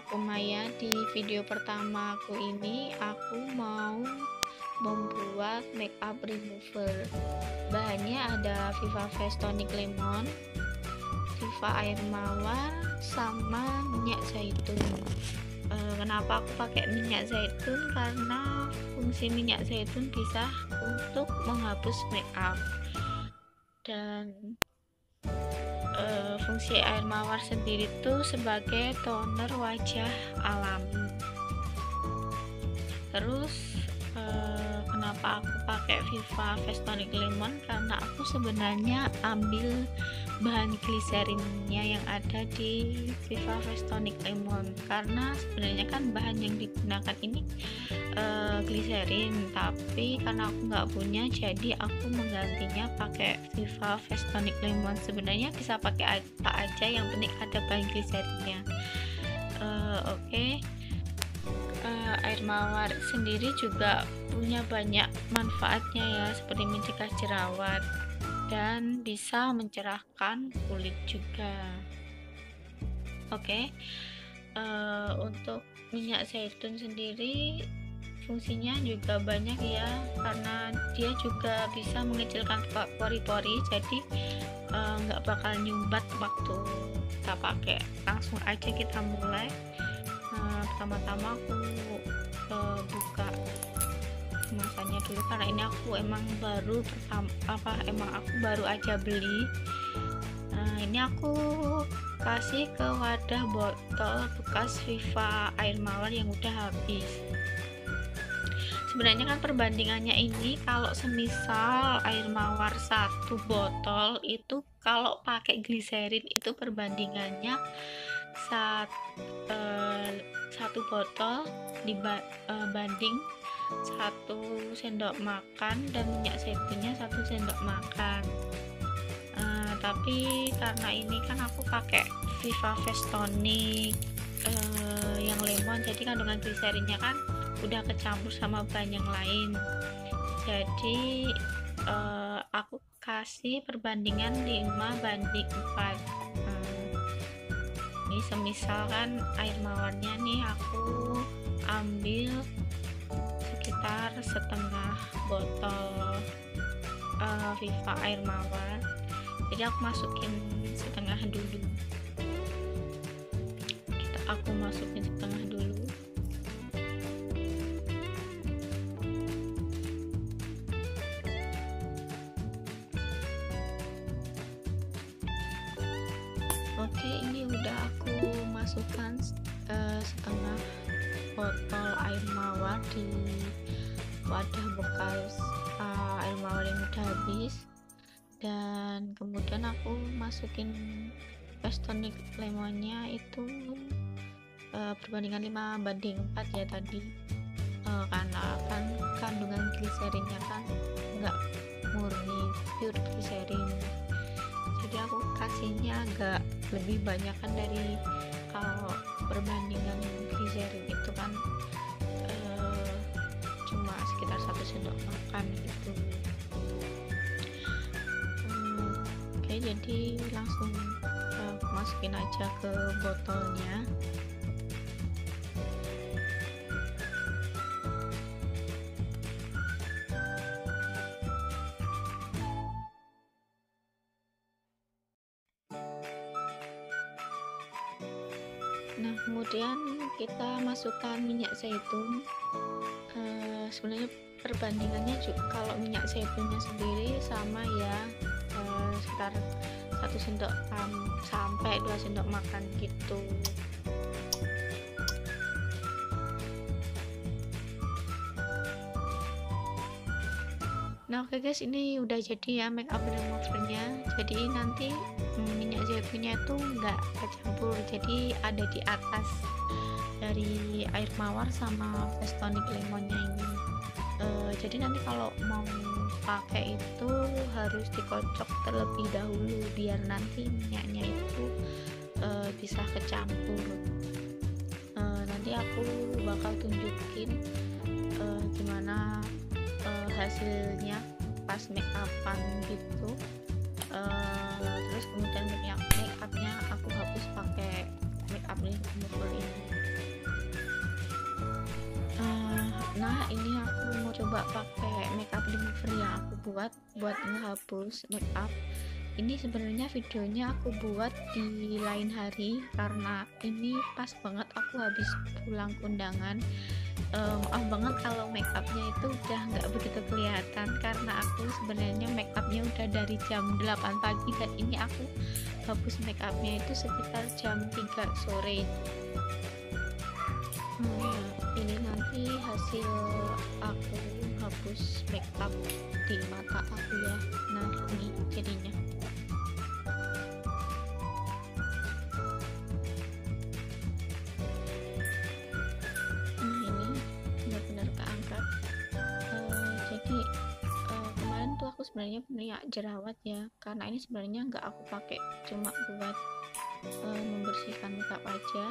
aku Maya di video pertama aku ini aku mau membuat makeup remover. Bahannya ada Viva Face Tonic Lemon Viva Air Mawar sama minyak zaitun. E, kenapa aku pakai minyak zaitun? Karena fungsi minyak zaitun bisa untuk menghapus makeup. Dan uh, fungsi air mawar sendiri itu sebagai toner wajah alami terus uh, kenapa aku pakai Viva Face Tonic Lemon? Karena aku sebenarnya ambil bahan gliserinnya yang ada di Viva Face Tonic Lemon. Karena sebenarnya kan bahan yang digunakan ini uh, gliserin. Tapi karena aku nggak punya jadi aku menggantinya pakai Viva Face Tonic Lemon. Sebenarnya bisa pakai apa aja yang penting ada bahan gliserinnya uh, oke. Okay. eh, air mawar sendiri juga punya banyak manfaatnya ya seperti mencegah jerawat dan bisa mencerahkan kulit juga oke okay. uh, untuk minyak zaitun sendiri fungsinya juga banyak ya karena dia juga bisa mengecilkan pori-pori jadi eh, nggak uh, bakal nyumbat waktu kita pakai langsung aja kita mulai uh, pertama-tama aku uh, dulu karena ini aku emang baru apa emang aku baru aja beli. Nah ini aku kasih ke wadah botol bekas Viva air mawar yang udah habis. Sebenarnya kan perbandingannya ini kalau semisal air mawar satu botol itu kalau pakai gliserin itu perbandingannya saat eh, satu botol dibanding eh, satu sendok makan dan minyak zaitunnya satu sendok makan. Uh, tapi karena ini kan aku pakai Viva Face Tonic uh, yang lemon jadi kandungan gliserinnya kan udah kecampur sama bahan yang lain. Jadi uh, aku kasih perbandingan 5 banding 4 uh, ini semisal kan air mawarnya nih aku ambil sekitar setengah botol uh, Viva air mawar. Jadi aku masukin setengah dulu. Kita aku masukin setengah dulu. Oke ini udah aku masukkan uh, setengah botol air mawar di wadah bekas uh, air mawar yang udah habis. Dan kemudian aku masukin es tonic lemonnya itu uh, perbandingan 5 banding 4 ya tadi. Uh, karena kan kandungan gliserinnya kan enggak murni pure gliserin jadi aku kasihnya agak lebih banyak kan dari kalau perbandingan gliserin itu kan uh, cuma sekitar satu sendok makan gitu. Um, oke jadi langsung uh, masukin aja ke botolnya nah kemudian kita masukkan minyak zaitun. Uh, sebenarnya perbandingannya juga kalau minyak zaitunnya sendiri sama ya uh, sekitar satu sendok um, sampai dua sendok makan gitu Nah oke okay guys ini udah jadi ya make up removernya Jadi nanti minyak zaitunnya itu nggak kecampur. Jadi ada di atas dari air mawar sama face tonic lemonnya ini. Uh, Jadi nanti kalau mau pakai itu harus dikocok terlebih dahulu Biar nanti minyaknya itu uh, bisa kecampur. Uh, Nanti aku bakal tunjukin uh, gimana uh, hasilnya pas make upan gitu. Uh, terus kemudian make, make upnya aku hapus pakai makeup remover ini uh, nah ini aku mau coba pakai makeup remover yang aku buat buat menghapus makeup ini sebenarnya videonya aku buat di lain hari karena ini pas banget aku habis pulang undangan um, maaf banget kalau makeupnya itu udah nggak begitu kelihatan karena aku sebenarnya makeupnya udah dari jam 8 pagi dan ini aku hapus makeupnya itu sekitar jam 3 sore. Hmm, ini nanti hasil aku hapus makeup di mata aku ya. Nah ini jadinya sebenarnya punya jerawat ya. Karena ini sebenarnya nggak aku pakai cuma buat uh, membersihkan makeup aja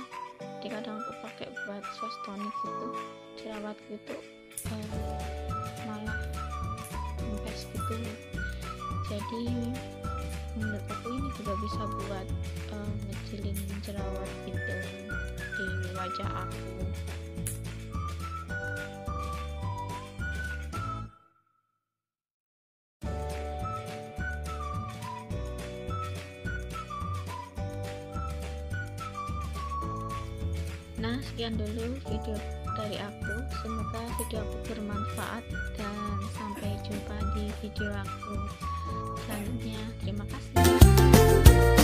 jadi kadang aku pakai buat face tonic gitu jerawat gitu uh, malah kempes gitu. Jadi menurut aku ini juga bisa buat uh, ngecilin jerawat gitu di wajah aku Nah, sekian dulu video dari aku. Semoga video aku bermanfaat dan sampai jumpa di video aku selanjutnya. Terima kasih.